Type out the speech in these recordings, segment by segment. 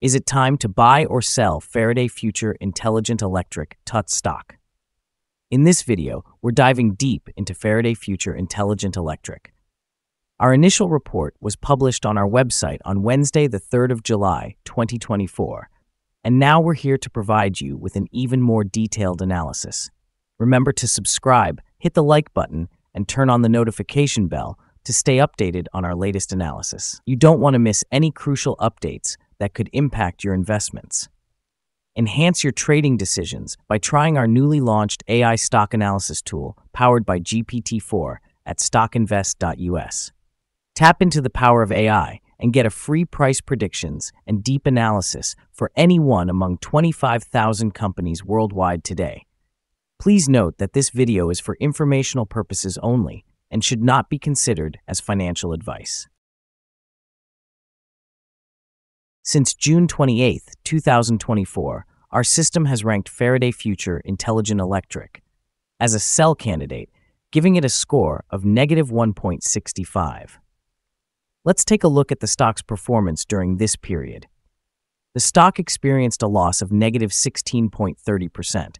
Is it time to buy or sell Faraday Future Intelligent Electric TUT stock? In this video, we're diving deep into Faraday Future Intelligent Electric. Our initial report was published on our website on Wednesday, the 3rd of July, 2024, and now we're here to provide you with an even more detailed analysis. Remember to subscribe, hit the like button, and turn on the notification bell to stay updated on our latest analysis. You don't want to miss any crucial updates that could impact your investments. Enhance your trading decisions by trying our newly launched AI stock analysis tool powered by GPT 4 at stockinvest.us. Tap into the power of AI and get a free price predictions and deep analysis for any one among 25,000 companies worldwide today. Please note that this video is for informational purposes only and should not be considered as financial advice. Since June 28, 2024, our system has ranked Faraday Future Intelligent Electric as a sell candidate, giving it a score of negative 1.65. Let's take a look at the stock's performance during this period. The stock experienced a loss of negative 16.30%.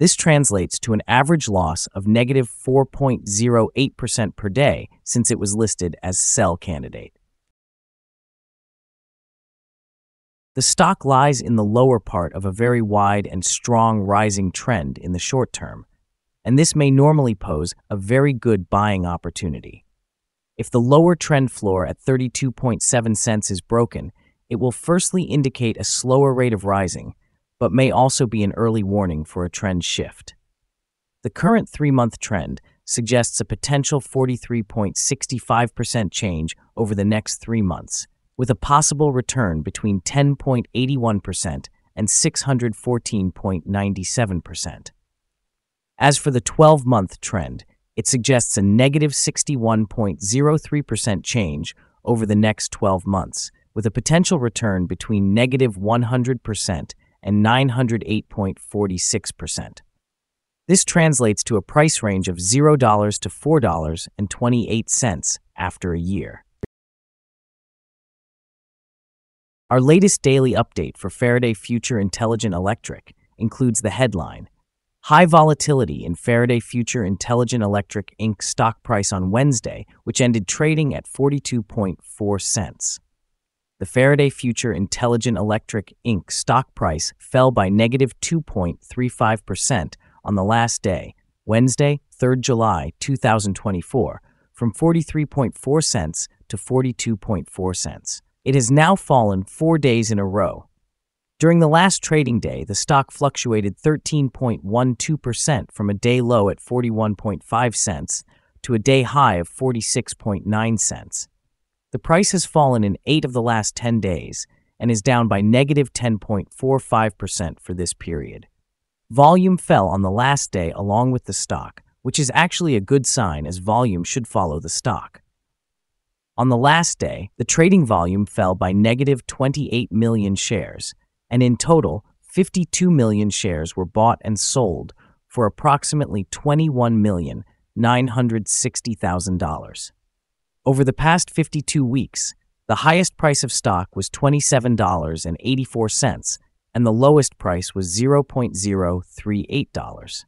This translates to an average loss of negative 4.08% per day since it was listed as sell candidate. The stock lies in the lower part of a very wide and strong rising trend in the short term, and this may normally pose a very good buying opportunity. If the lower trend floor at 32.7 cents is broken, it will firstly indicate a slower rate of rising, but may also be an early warning for a trend shift. The current three month trend suggests a potential 43.65% change over the next three months with a possible return between 10.81% and 614.97%. As for the 12 month trend, it suggests a negative 61.03% change over the next 12 months, with a potential return between negative 100% and 908.46%. This translates to a price range of $0 to $4.28 after a year. Our latest daily update for Faraday Future Intelligent Electric includes the headline High volatility in Faraday Future Intelligent Electric Inc. stock price on Wednesday, which ended trading at 42.4 cents. The Faraday Future Intelligent Electric Inc. stock price fell by negative 2.35% on the last day, Wednesday, 3rd July 2024, from 43.4 cents to 42.4 cents. It has now fallen four days in a row. During the last trading day, the stock fluctuated 13.12% from a day low at 41.5 cents to a day high of 46.9 cents. The price has fallen in eight of the last 10 days and is down by negative 10.45% for this period. Volume fell on the last day along with the stock, which is actually a good sign as volume should follow the stock. On the last day, the trading volume fell by negative 28 million shares, and in total, 52 million shares were bought and sold for approximately $21,960,000. Over the past 52 weeks, the highest price of stock was $27.84, and the lowest price was $0.038.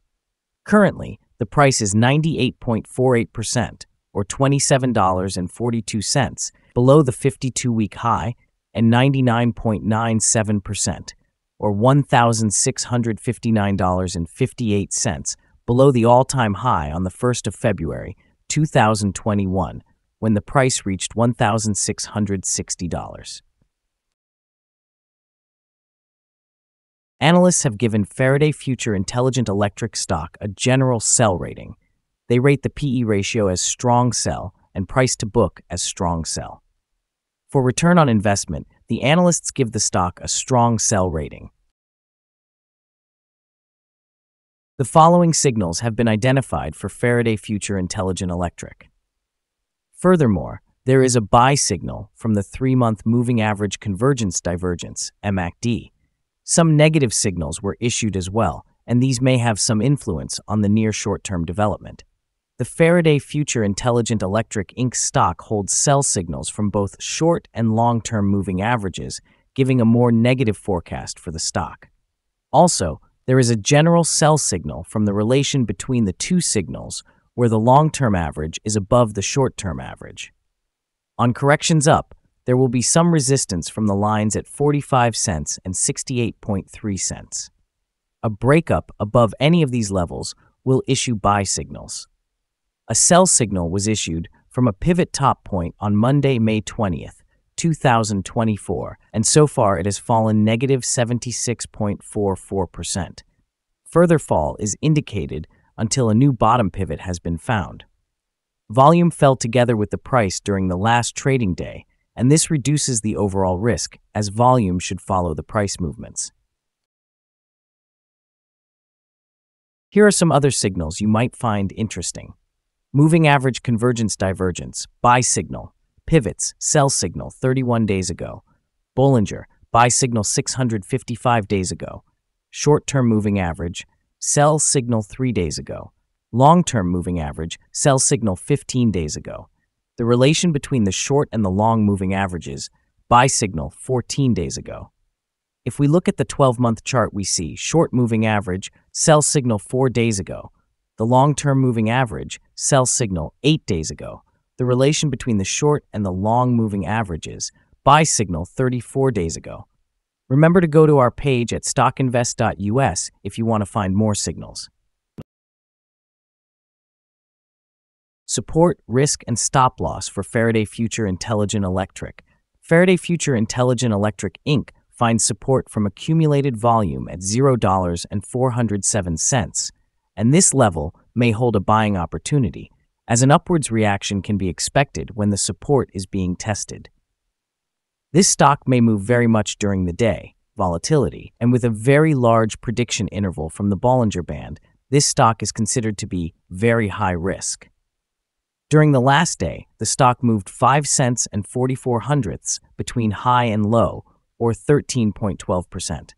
Currently, the price is 98.48%, or $27.42, below the 52 week high, and 99.97%, or $1,659.58, below the all time high on the 1st of February, 2021, when the price reached $1,660. Analysts have given Faraday Future Intelligent Electric stock a general sell rating they rate the PE ratio as strong sell and price to book as strong sell. For return on investment, the analysts give the stock a strong sell rating. The following signals have been identified for Faraday Future Intelligent Electric. Furthermore, there is a buy signal from the three month moving average convergence divergence, MACD. Some negative signals were issued as well, and these may have some influence on the near short term development. The Faraday Future Intelligent Electric Inc. stock holds sell signals from both short and long term moving averages, giving a more negative forecast for the stock. Also, there is a general sell signal from the relation between the two signals where the long term average is above the short term average. On corrections up, there will be some resistance from the lines at 45 cents and 68.3 cents. A breakup above any of these levels will issue buy signals. A sell signal was issued from a pivot top point on Monday, May 20th, 2024, and so far it has fallen negative 76.44%. Further fall is indicated until a new bottom pivot has been found. Volume fell together with the price during the last trading day, and this reduces the overall risk, as volume should follow the price movements. Here are some other signals you might find interesting. Moving average convergence divergence, buy signal, pivots, sell signal 31 days ago, Bollinger, buy signal 655 days ago, short term moving average, sell signal 3 days ago, long term moving average, sell signal 15 days ago, the relation between the short and the long moving averages, buy signal 14 days ago. If we look at the 12 month chart, we see short moving average, sell signal 4 days ago, the long term moving average, sell signal 8 days ago, the relation between the short and the long moving averages, buy signal 34 days ago. Remember to go to our page at stockinvest.us if you want to find more signals. Support, risk, and stop loss for Faraday Future Intelligent Electric. Faraday Future Intelligent Electric Inc. finds support from accumulated volume at $0.407, and this level may hold a buying opportunity, as an upwards reaction can be expected when the support is being tested. This stock may move very much during the day, volatility, and with a very large prediction interval from the Bollinger Band, this stock is considered to be very high risk. During the last day, the stock moved 5 cents and 44 hundredths between high and low, or 13.12%.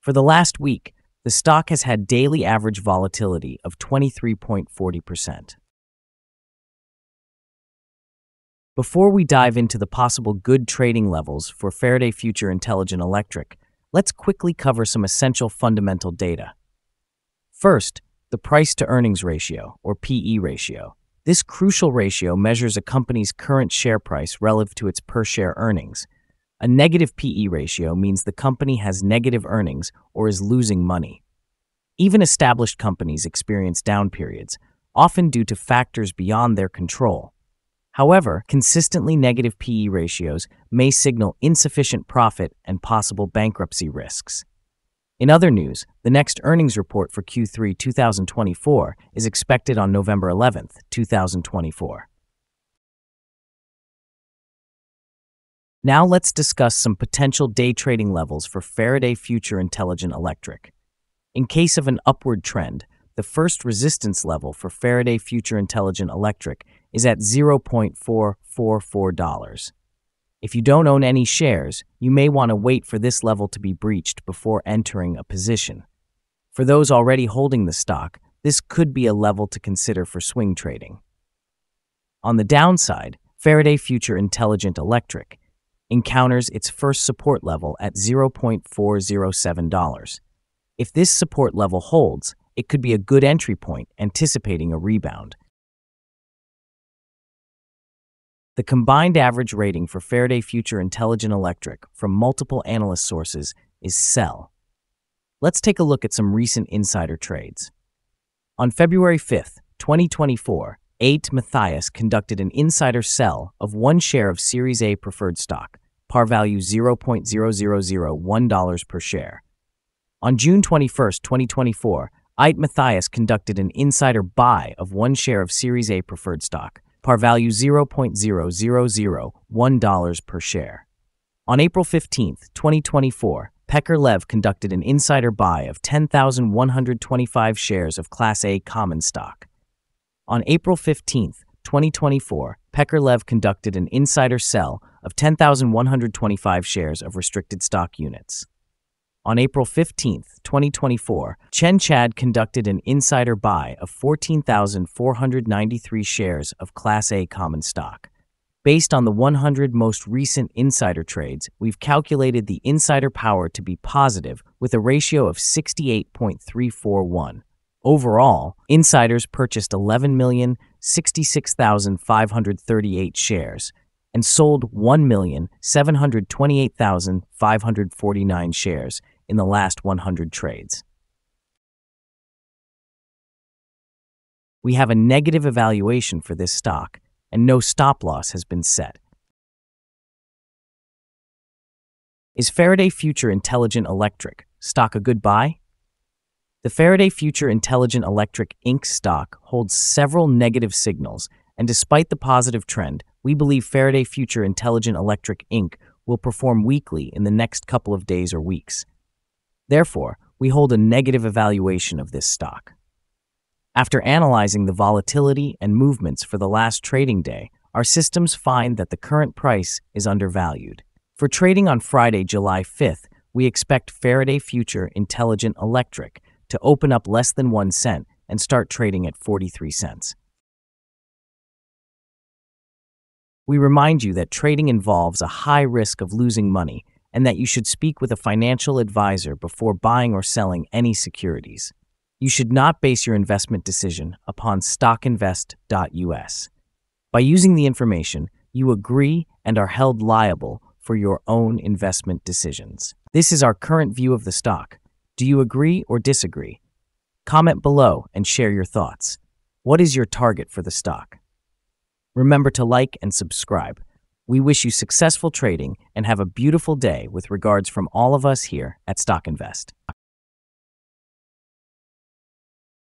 For the last week, the stock has had daily average volatility of 23.40%. Before we dive into the possible good trading levels for Faraday Future Intelligent Electric, let's quickly cover some essential fundamental data. First, the price to earnings ratio, or PE ratio. This crucial ratio measures a company's current share price relative to its per share earnings. A negative PE ratio means the company has negative earnings or is losing money. Even established companies experience down periods, often due to factors beyond their control. However, consistently negative PE ratios may signal insufficient profit and possible bankruptcy risks. In other news, the next earnings report for Q3 2024 is expected on November 11, 2024. Now let's discuss some potential day trading levels for Faraday Future Intelligent Electric. In case of an upward trend, the first resistance level for Faraday Future Intelligent Electric is at $0.444. If you don't own any shares, you may want to wait for this level to be breached before entering a position. For those already holding the stock, this could be a level to consider for swing trading. On the downside, Faraday Future Intelligent Electric encounters its first support level at $0.407. If this support level holds, it could be a good entry point anticipating a rebound. The combined average rating for Faraday Future Intelligent Electric from multiple analyst sources is sell. Let's take a look at some recent insider trades. On February 5, 2024, Aydt Matthias conducted an insider sell of one share of Series A preferred stock, par value $0.0001 per share. On June 21, 2024, Aydt Matthias conducted an insider buy of one share of Series A preferred stock, par value $0.0001 per share. On April 15, 2024, Peker Lev conducted an insider buy of 10,125 shares of Class A common stock. On April 15, 2024, Peker Lev conducted an insider sell of 10,125 shares of restricted stock units. On April 15, 2024, Chen Chad conducted an insider buy of 14,493 shares of Class A common stock. Based on the 100 most recent insider trades, we've calculated the insider power to be positive with a ratio of 68.341. Overall, insiders purchased 11,066,538 shares and sold 1,728,549 shares in the last 100 trades. We have a negative evaluation for this stock and no stop loss has been set. Is Faraday Future Intelligent Electric stock a good buy? The Faraday Future Intelligent Electric Inc. stock holds several negative signals, and despite the positive trend, we believe Faraday Future Intelligent Electric Inc. will perform weakly in the next couple of days or weeks. Therefore, we hold a negative evaluation of this stock. After analyzing the volatility and movements for the last trading day, our systems find that the current price is undervalued. For trading on Friday, July 5th, we expect Faraday Future Intelligent Electric to open up less than 1 cent and start trading at 43 cents. We remind you that trading involves a high risk of losing money and that you should speak with a financial advisor before buying or selling any securities. You should not base your investment decision upon stockinvest.us. By using the information, you agree and are held liable for your own investment decisions. This is our current view of the stock. Do you agree or disagree? Comment below and share your thoughts. What is your target for the stock? Remember to like and subscribe. We wish you successful trading and have a beautiful day with regards from all of us here at Stock Invest.